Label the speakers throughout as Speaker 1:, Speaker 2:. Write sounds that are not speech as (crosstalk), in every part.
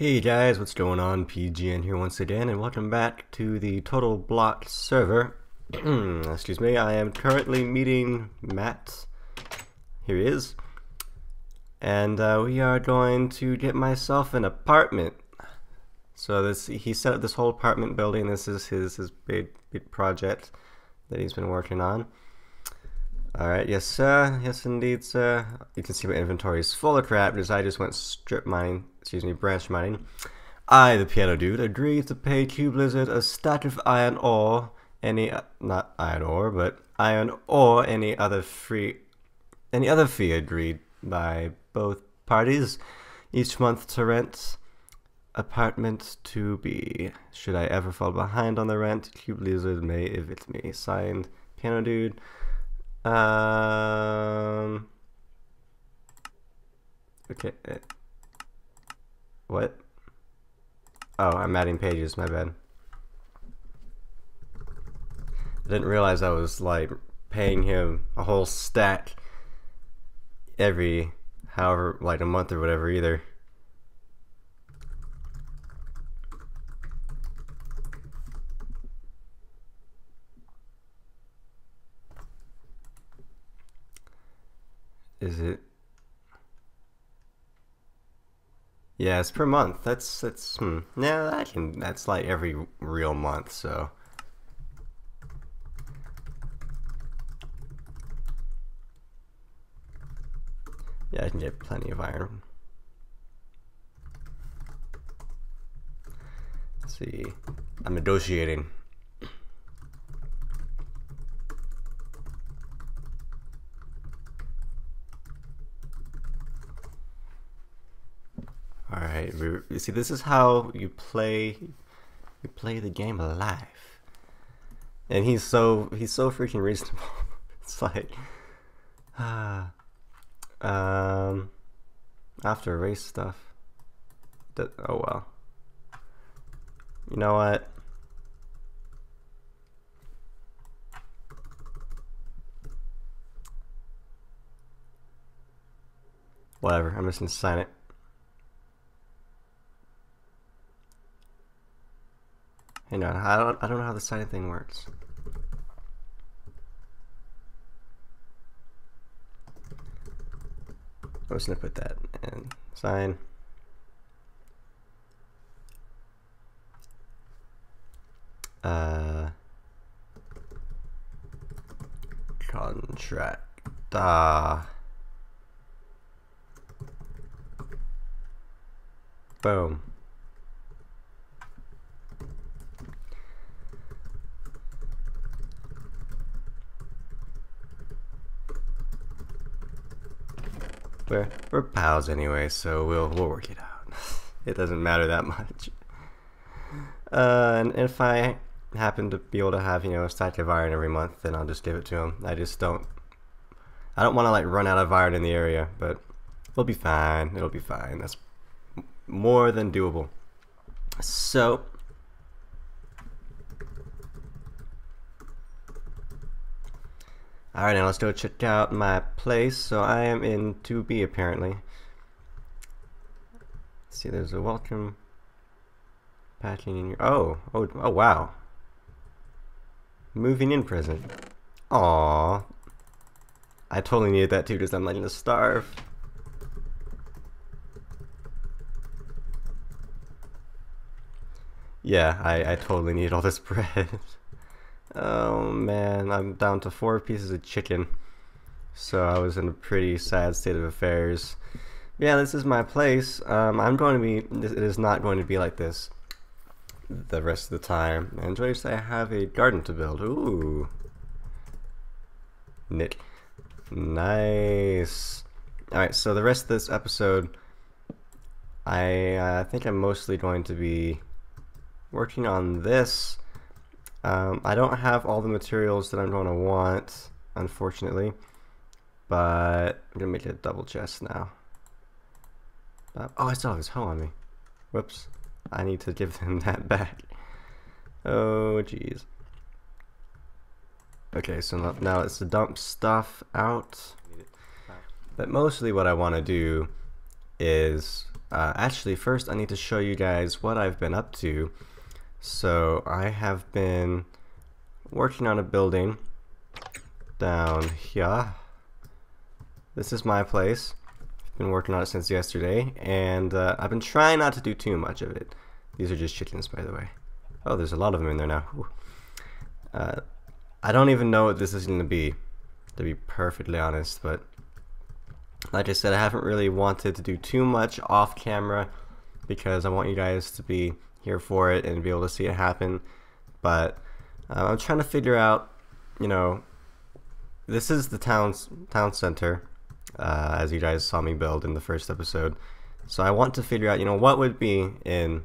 Speaker 1: Hey guys, what's going on? PGN here once again, and welcome back to the Total Block server. (clears throat) Excuse me, I am currently meeting Matt. Here he is. And uh, we are going to get myself an apartment. So this he set up this whole apartment building. This is his, his big, big project that he's been working on. Alright, yes sir, yes indeed sir. You can see my inventory is full of crap because I just went strip mining, excuse me, branch mining. I, the piano dude, agreed to pay CubeLizard a stack of iron ore, any, uh, not iron ore, but iron ore, any other free, any other fee agreed by both parties each month to rent apartment to be. Should I ever fall behind on the rent, CubeLizard may evict me. Signed, piano dude. Um. Okay. uh, What? Oh, I'm adding pages. My bad. I didn't realize I was like paying him a whole stack every however like a month or whatever either. Is it? Yeah, it's per month. That's that's hmm. Yeah, I can. That's like every real month. So. Yeah, I can get plenty of iron. Let's see. I'm negotiating. All right, we- you see, this is how you play. You play the game alive, and he's so he's so freaking reasonable. (laughs) it's like, ah, (sighs) um, after race stuff. That, oh well. You know what? Whatever. I'm just gonna sign it. Hang on, I don't I don't know how the signing thing works. I'm just gonna put that and sign. Uh contract. Ah. Boom. We're we're pals anyway, so we'll we'll work it out. (laughs) it doesn't matter that much. Uh, and if I happen to be able to have you know a stack of iron every month, then I'll just give it to him. I just don't. I don't want to like run out of iron in the area, but we'll be fine. It'll be fine. That's more than doable. So. Alright, now let's go check out my place. So I am in 2B apparently. Let's see, there's a welcome patching in your. Oh, oh, oh, wow. Moving in present. Aww. I totally needed that too because I'm like gonna starve. Yeah, I, I totally need all this (laughs) bread. Oh man, I'm down to four pieces of chicken. So I was in a pretty sad state of affairs. Yeah, this is my place. Um, I'm going to be, it is not going to be like this the rest of the time. And Joyce, I have a garden to build. Ooh. Nick. Nice. Alright, so the rest of this episode, I uh, think I'm mostly going to be working on this. Um, I don't have all the materials that I'm going to want, unfortunately, but I'm going to make a double chest now. Uh, oh, I still have his hoe on me. Whoops. I need to give him (laughs) that back. Oh, jeez. Okay, so now- to dump stuff out. But mostly what I want to do is Uh, actually, first I need to show you guys what I've been up to. So I have been working on a building down here. This is my place. I've been working on it since yesterday, and uh, I've been trying not to do too much of it. These are just chickens, by the way. Oh, there's a lot of them in there now. Uh, I don't even know what this is going to be, to be perfectly honest, but like I said, I haven't really wanted to do too much off camera because I want you guys to be here for it and be able to see it happen. But uh, I'm trying to figure out, you know, this is the town's town center, uh, as you guys saw me build in the first episode. So I want to figure out, you know, what would be in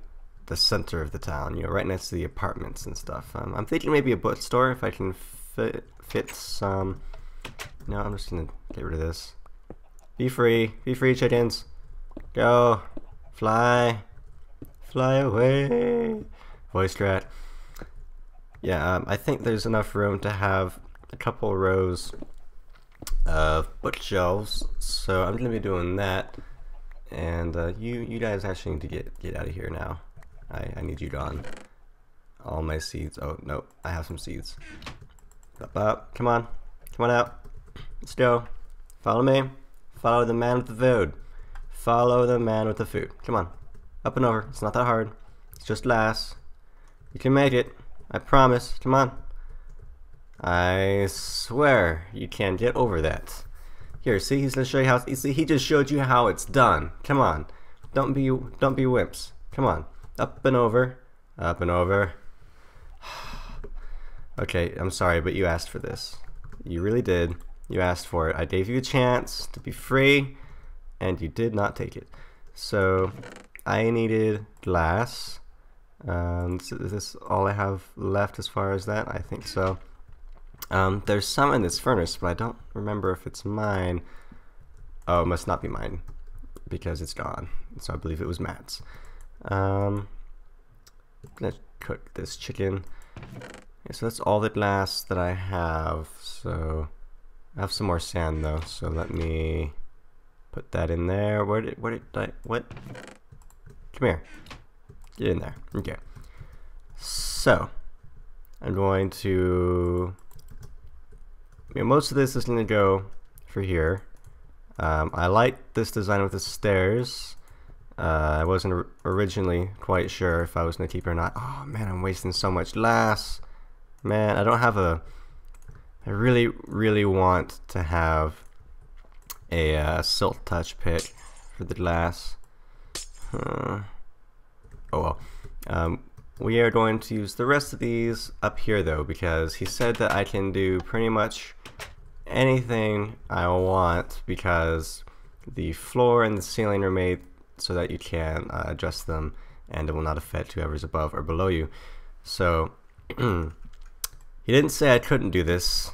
Speaker 1: the center of the town, you know, right next to the apartments and stuff. Um, I'm thinking maybe a bookstore if I can fit fit some. No, I'm just gonna get rid of this. Be free. Be free, chickens. Go. Fly. Fly away. Voice chat. Yeah, um, I think there's enough room to have a couple rows of bookshelves, so I'm gonna be doing that. And uh, you, you guys actually need to get get out of here now. I, I need you gone. All my seeds. Oh no, I have some seeds. Up, up. Come on, come on out. Let's go. Follow me. Follow the man with the food. Follow the man with the food. Come on. Up and over. It's not that hard. It's just last. You can make it. I promise. Come on. I swear you can get over that. Here, see, he's gonna show you how. See, he just showed you how it's done. Come on, don't be, don't be wimps. Come on, up and over, up and over. (sighs) okay, I'm sorry, but you asked for this. You really did. You asked for it. I gave you a chance to be free, and you did not take it. So I needed glass. Um, so is this all I have left as far as that? I think so. Um, there's some in this furnace, but I don't remember if it's mine. Oh, it must not be mine because it's gone. So I believe it was Matt's. Um, gonna cook this chicken. Okay, so that's all the glass that I have. So I have some more sand though, so let me put that in there. Where did, where did I, what? Come here. Get in there. Okay. So, I'm going to, you know, most of this is going to go for here. Um, I like this design with the stairs. Uh, I wasn't originally quite sure if I was going to keep it or not. Oh man, I'm wasting so much glass. Man, I don't have a I really, really want to have a uh, silk touch pick for the glass. Uh, oh well. Um, we are going to use the rest of these up here though because he said that I can do pretty much anything I want because the floor and the ceiling are made so that you can uh, adjust them and it will not affect whoever's above or below you. So (clears throat) He didn't say I couldn't do this.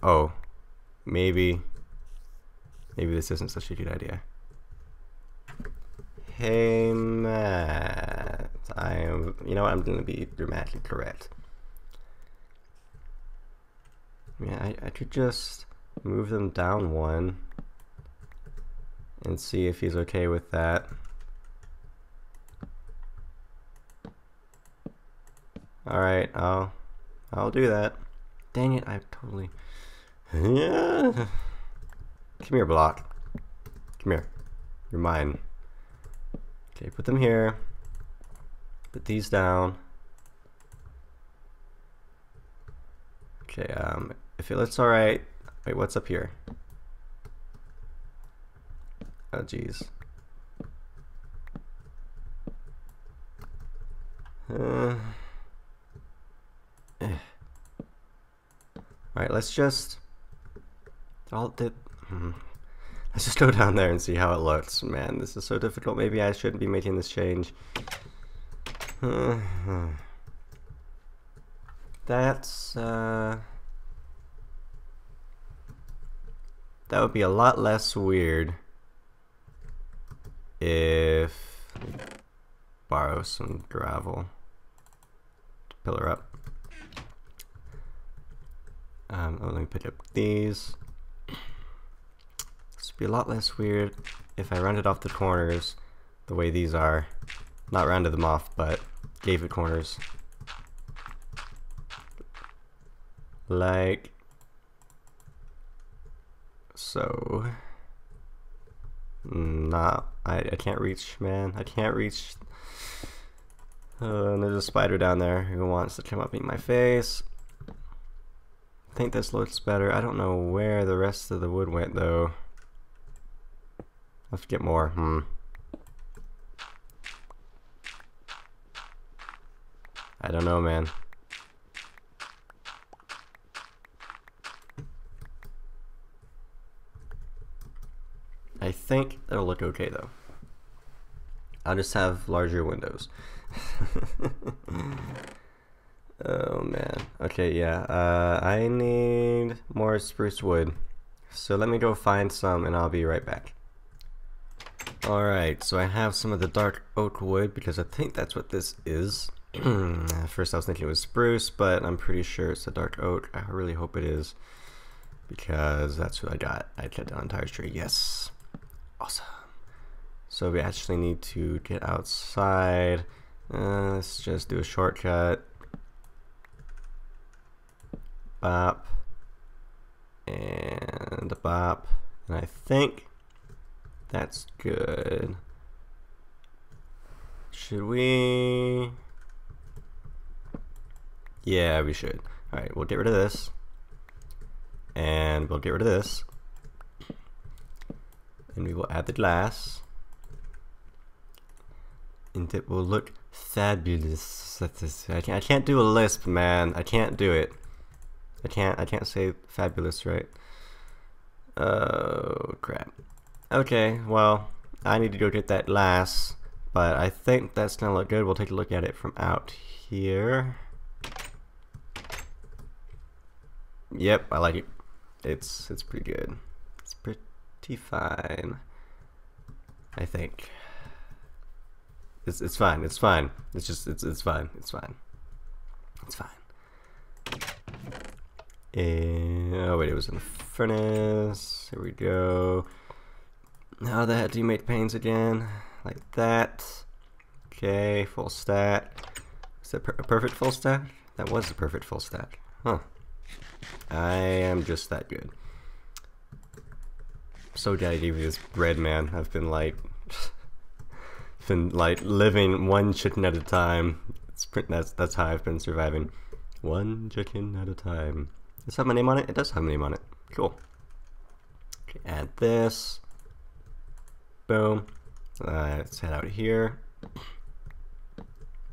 Speaker 1: Oh, maybe, maybe this isn't such a good idea. Hey, Matt, I am, you know I'm gonna be dramatically correct. Yeah, I, I could just move them down one and see if he's okay with that. Alright, I'll I'll do that. Dang it, I totally... Yeah. (laughs) Come here, block. Come here. You're mine. Okay, put them here. Put these down. Okay, um, if it looks alright... Wait, what's up here? Oh, jeez. Uh... Alright, let's just... All did... Hmm. (laughs) Let's just go down there and see how it looks. Man, this is so difficult. Maybe I shouldn't be making this change. (sighs) That's, uh... That would be a lot less weird if borrow some gravel to pillar up. Um, oh, let me pick up these. Be a lot less weird if I rounded off the corners the way these are. Not rounded them off, but gave it corners. Like so. Nah, I, I can't reach, man. I can't reach. Uh, and there's a spider down there who wants to come up in my face. I think this looks better. I don't know where the rest of the wood went, though. Let's get more. Hmm. I don't know, man. I think it'll look okay though. I'll just have larger windows. (laughs) oh man. Okay, yeah. Uh, I need more spruce wood. So let me go find some and I'll be right back. Alright, so I have some of the dark oak wood because I think that's what this is. (clears throat) First I was thinking it was spruce, but I'm pretty sure it's a dark oak. I really hope it is because that's what I got. I cut down an entire tree. Yes. Awesome. So we actually need to get outside. Uh, let's just do a shortcut. Bop. And bop. And I think that's good. Should we? Yeah, we should. Alright, we'll get rid of this. And we'll get rid of this and we will add the glass and it will look fabulous I can't, I can't do a lisp man I can't do it I can't I can't say fabulous right oh crap okay well I need to go get that glass but I think that's gonna look good we'll take a look at it from out here yep I like it it's it's pretty good it's pretty fine. I think. It's it's fine. It's fine. It's just it's it's fine. It's fine. It's fine. And, oh wait, it was in the furnace. Here we go. How the heck do you make again? Like that. Okay, full stat. Is that per a perfect full stat? That was a perfect full stat. Huh. I am just that good so glad I gave you this bread, man. I've been like, (laughs) been like living one chicken at a time. It's, that's that's how I've been surviving. One chicken at a time. Does it have my name on it? It does have my name on it. Cool. Okay, add this. Boom. Uh, let's head out here.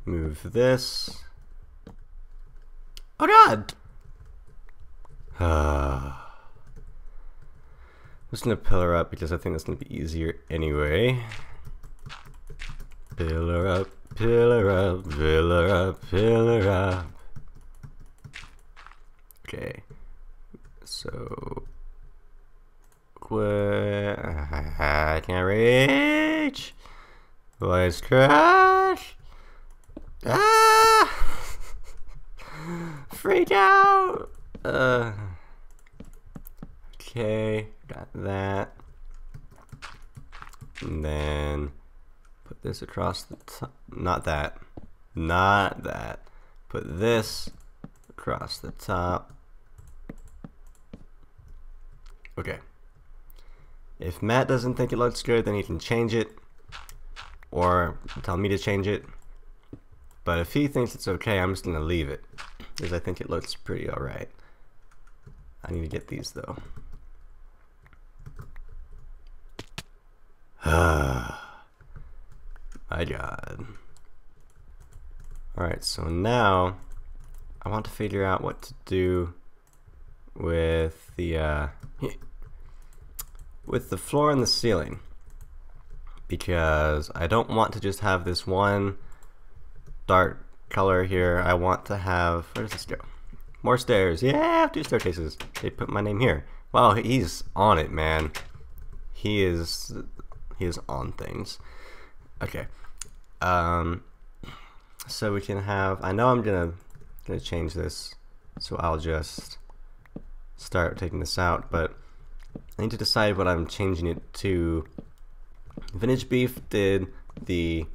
Speaker 1: Move this. Oh god! Ah. (sighs) I'm just gonna pillar up because I think that's gonna be easier anyway. Pillar up, pillar up, pillar up, pillar up. Okay. So where I can't reach. Voice crash. Ah! Freak out. Uh. Okay. Got that. And then put this across the top. Not that. Not that. Put this across the top. Okay. If Matt doesn't think it looks good, then he can change it. Or tell me to change it. But if he thinks it's okay, I'm just going to leave it. Because I think it looks pretty alright. I need to get these though. (sighs) My god. Alright, so now I want to figure out what to do with the uh, with the floor and the ceiling because I don't want to just have this one dark color here. I want to have where does this go? More stairs. Yeah, two staircases. They put my name here. Wow, he's on it, man. He is he is on things. Okay. Um, so we can have, I know I'm gonna, gonna change this, so I'll just start taking this out, but I need to decide what I'm changing it to. Vintage Beef did the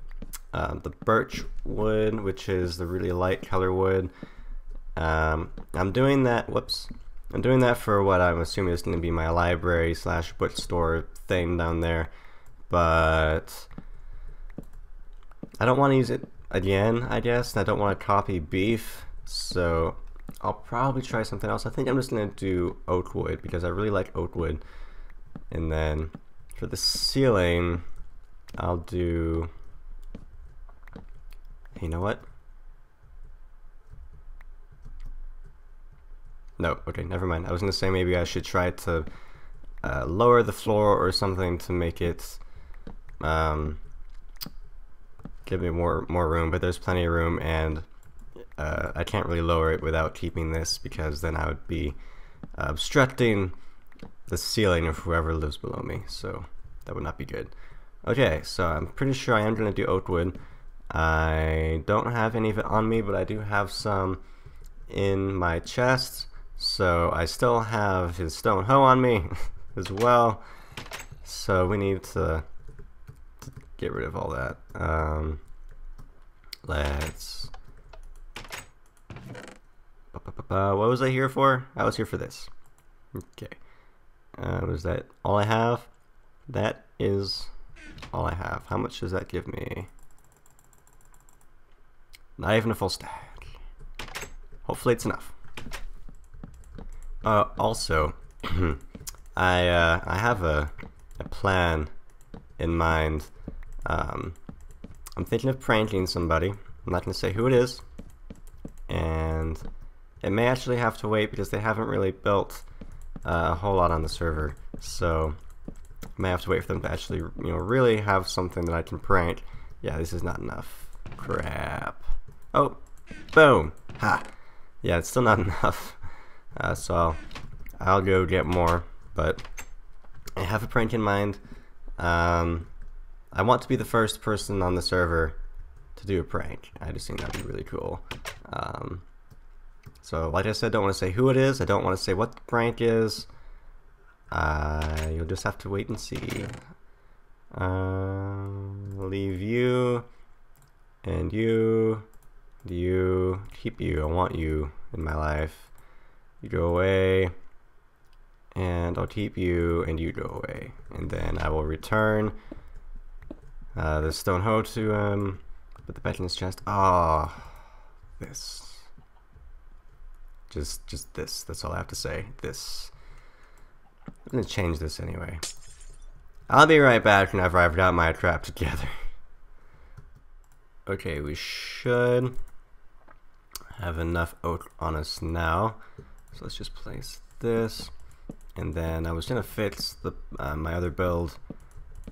Speaker 1: uh, the birch wood, which is the really light color wood. Um, I'm doing that. Whoops. I'm doing that for what I'm assuming is going to be my library slash bookstore thing down there, but I don't want to use it again. I guess I don't want to copy beef, so I'll probably try something else. I think I'm just going to do oak wood because I really like oak wood, and then for the ceiling, I'll do. You know what? No, okay, never mind. I was gonna say maybe I should try to uh, lower the floor or something to make it um, give me more more room. But there's plenty of room, and uh, I can't really lower it without keeping this because then I would be obstructing the ceiling of whoever lives below me. So that would not be good. Okay, so I'm pretty sure I am gonna do oak wood. I don't have any of it on me, but I do have some in my chest. So I still have his stone hoe on me (laughs) as well. So we need to, to get rid of all that. Um, let's... What was I here for? I was here for this. Okay. Uh, was that all I have? That is all I have. How much does that give me? Not even a full stack. Hopefully it's enough. Uh, also, (clears throat) I uh, I have a a plan in mind. Um, I'm thinking of pranking somebody. I'm not gonna say who it is, and it may actually have to wait because they haven't really built uh, a whole lot on the server. So I may have to wait for them to actually, you know, really have something that I can prank. Yeah, this is not enough. Crap. Oh, boom. Ha. Yeah, it's still not (laughs) enough. Uh, so I'll, I'll, go get more, but I have a prank in mind. Um, I want to be the first person on the server to do a prank. I just think that'd be really cool. Um, so like I said, I don't want to say who it is. I don't want to say what the prank is. Uh, you'll just have to wait and see. Uh, leave you and you, you, keep you. I want you in my life. You go away, and I'll keep you, and you go away. And then I will return uh, the stone hoe to him, put the back in his chest. Ah, oh, this. Just, just this. That's all I have to say. This. I'm gonna change this anyway. I'll be right back whenever I've got my trap together. (laughs) okay, we should have enough oak on us now. So let's just place this. And then I was to fix the uh, my other build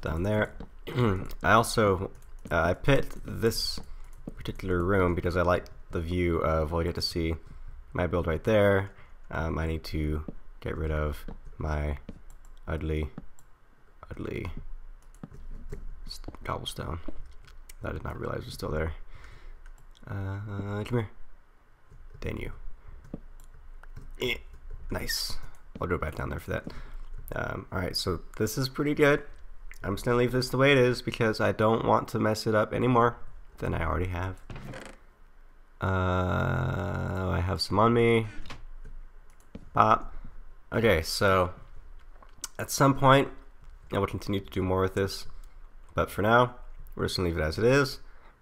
Speaker 1: down there. (clears throat) I also, uh, I picked this particular room because I like the view of, well, you get to see my build right there. Um, I need to get rid of my ugly, ugly cobblestone. I did not realize was still there. Uh, come here. Dang you. Eh, nice. I'll go back down there for that. Um, Alright, so this is pretty good. I'm just going to leave this the way it is because I don't want to mess it up any more than I already have. Uh, I have some on me. Pop. Okay, so at some point I will continue to do more with this, but for now we're just to leave it as it is.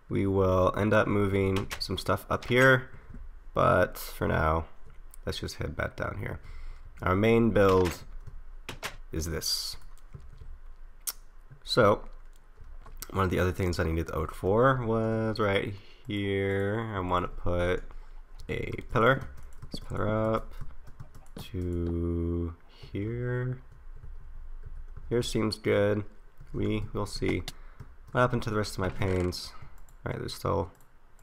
Speaker 1: We will end up moving some stuff up here, but for now let's just head back down here. Our main build is this. So, one of the other things I needed the oak for was right here. I want to put a pillar. Let's pillar up to here. Here seems good. We will see. What happened to the rest of my panes? Alright, they're still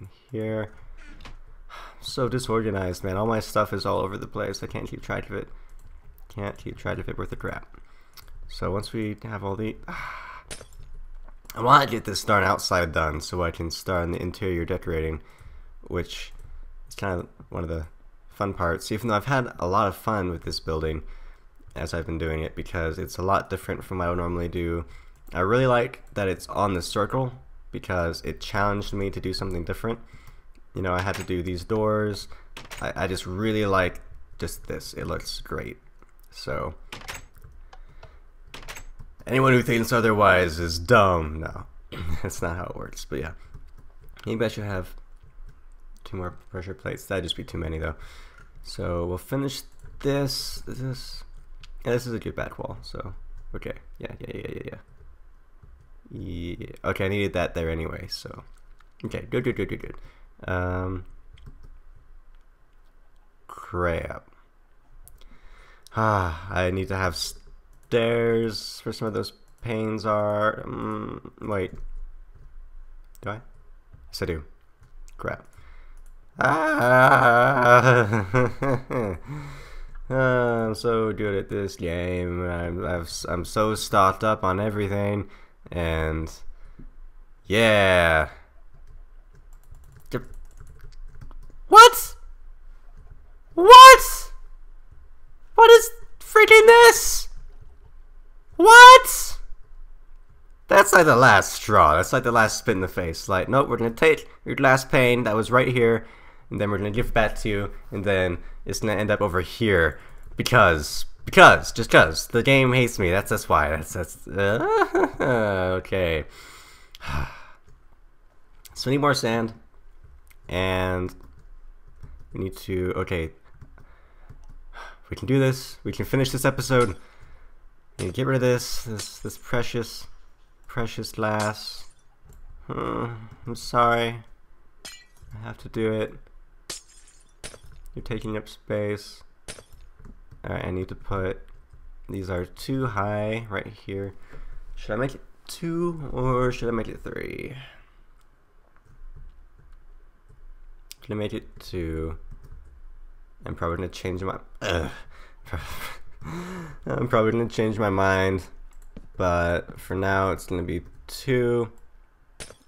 Speaker 1: in here (sighs) so disorganized, man. All my stuff is all over the place. I can't keep track of it. Can't keep track of it worth a crap. So once we have all the... (sighs) Ah, I want to get this darn outside done so I can start on the interior decorating, which is kind of one of the fun parts. Even though I've had a lot of fun with this building, as I've been doing it because it's a lot different from what I would normally do. I really like that it's on the circle because it challenged me to do something different. You know, I had to do these doors. I, I just really like just this. It looks great. So, anyone who thinks otherwise is dumb. No, (laughs) that's not how it works. But yeah, maybe I should have two more pressure plates. That'd just be too many though. So we'll finish this. This yeah, this is a good back wall. So okay, yeah, yeah, yeah, yeah, yeah. Yeah. Okay, I needed that there anyway. So okay, good, good, good, good, good. Um, crap. Ah, I need to have stairs for some of those panes are. Um, wait. Do I? Yes, I do. Crap. Ah! (laughs) I'm so good at this game. I'm, I've, I'm so stocked up on everything. And yeah. What? What? What is freaking this? What? That's like the last straw. That's like the last spit in the face. Like, nope, we're gonna take your last pane that was right here, and then we're gonna give it back to you, and then it's gonna end up over here because because just because the game hates me. That's that's why. That's that's uh, (laughs) okay. (sighs) so we need more sand, and we need to okay. We can do this. We can finish this episode. And get rid of this this this precious precious glass. Uh, I'm sorry. I have to do it. You're taking up space. Alright, I need to put, these are too high right here. Should I make it two or should I make it three? Should I make it two? I'm probably gonna change my, (laughs) (laughs) I'm probably gonna change my mind, but for now it's gonna be two,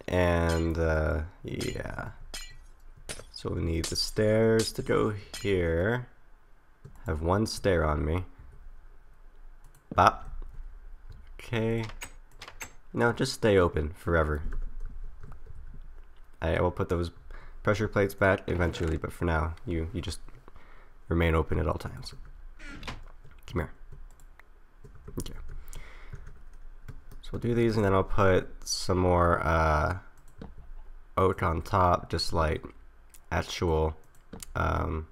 Speaker 1: and uh, yeah. So we need the stairs to go here. have one stair on me. Bop. Okay. No, just stay open forever. I will put those pressure plates back eventually, but for now, you, you just remain open at all times. Come here. Okay. So we'll do these and then I'll put some more uh, oak on top, just like actual, um,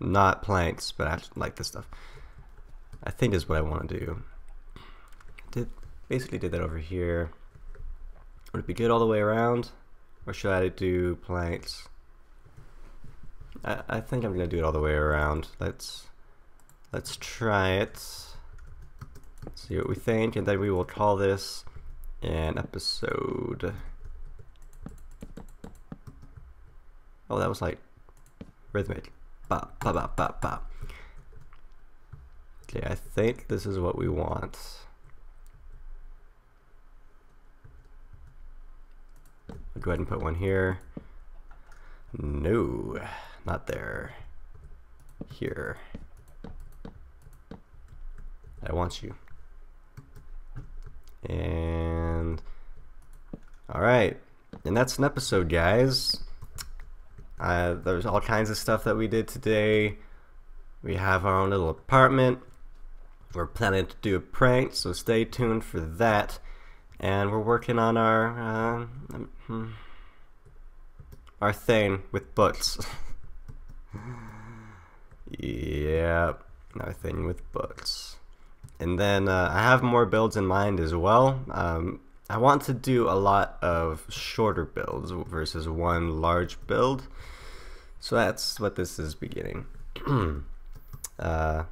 Speaker 1: not planks, but actually like this stuff. I think is what I want to do. Did basically did that over here. Would it be good all the way around, or should I do planks? I, I think I'm gonna do it all the way around. Let's let's try it. see what we think, and then we will call this an episode. Oh, that was like rhythmic. Bop, bop, bop, bop, bop. Okay, I think this is what we want. I'll go ahead and put one here. No, not there. Here. I want you. And all right, and that's an episode, guys. Uh, there's all kinds of stuff that we did today. We have our own little apartment. We're planning to do a prank, so stay tuned for that. And we're working on our uh, our thing with books. (laughs) yep, our thing with books. And then uh, I have more builds in mind as well. Um, I want to do a lot of shorter builds versus one large build. So that's what this is beginning. (clears throat) uh,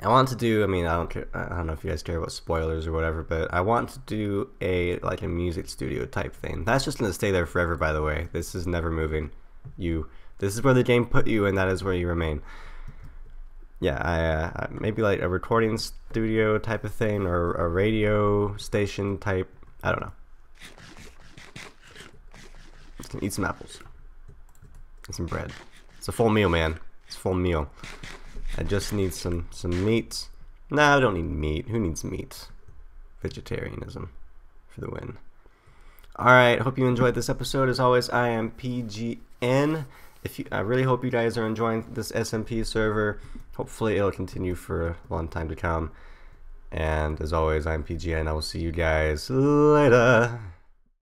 Speaker 1: I want to do, I mean, I don't care, I don't know if you guys care about spoilers or whatever, but I want to do a, like a music studio type thing. That's just to stay there forever, by the way. This is never moving. You, this is where the game put you and that is where you remain yeah, I, uh, maybe like a recording studio type of thing or a radio station type. I don't know. Just gonna eat some apples and some bread. It's a full meal, man. It's a full meal. I just need some some meat. No, I don't need meat. Who needs meat? Vegetarianism for the win. Alright, hope you enjoyed this episode. As always, I am PGN. If you, I really hope you guys are enjoying this SMP server. Hopefully it'll continue for a long time to come. And as always, I'm PGN. I will see you guys later.